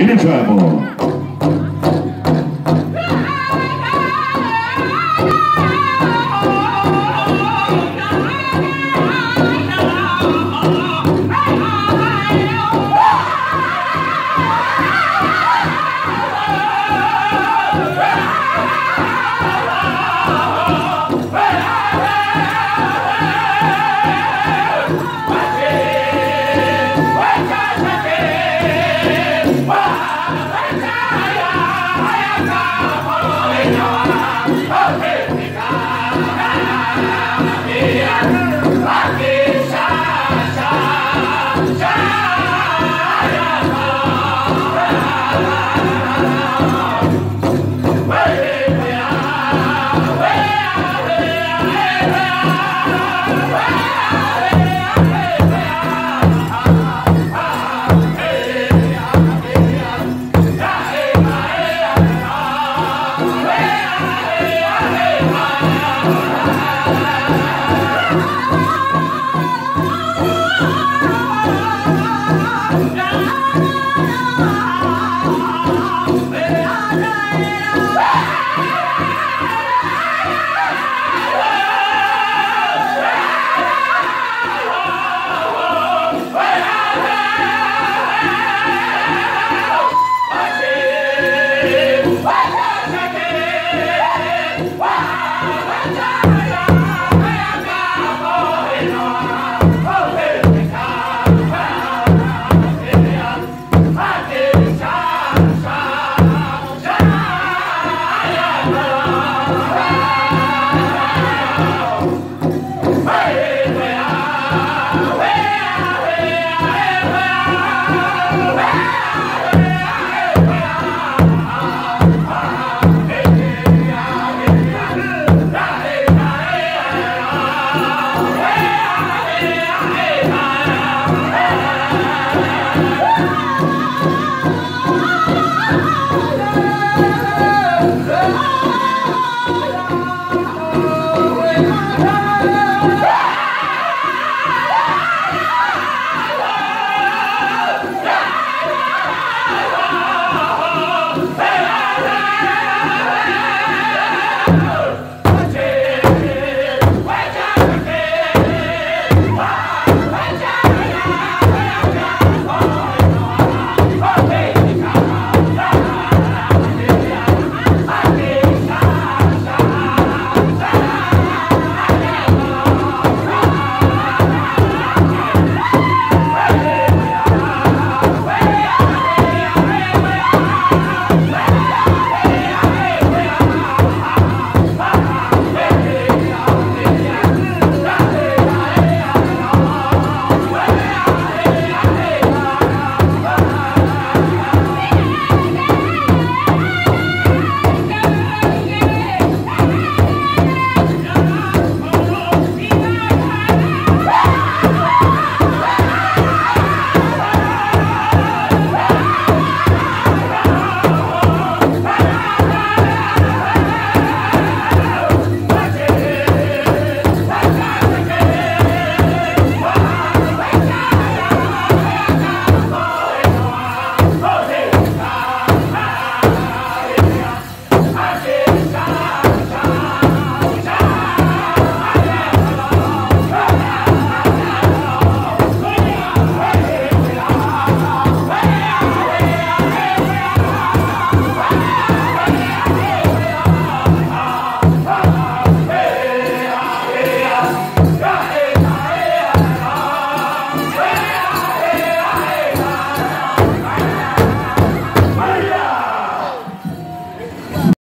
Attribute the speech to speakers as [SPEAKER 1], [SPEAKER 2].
[SPEAKER 1] Any travel.